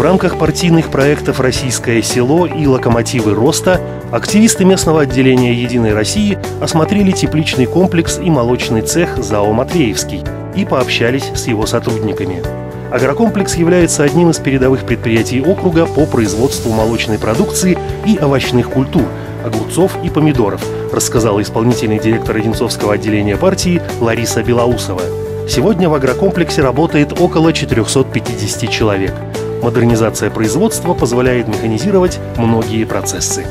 рамках партийных проектов «Российское село» и «Локомотивы роста» активисты местного отделения «Единой России» осмотрели тепличный комплекс и молочный цех ЗАО «Матвеевский» и пообщались с его сотрудниками. Агрокомплекс является одним из передовых предприятий округа по производству молочной продукции и овощных культур – огурцов и помидоров, рассказала исполнительный директор Одинцовского отделения партии Лариса Белоусова. Сегодня в агрокомплексе работает около 450 человек. Модернизация производства позволяет механизировать многие процессы.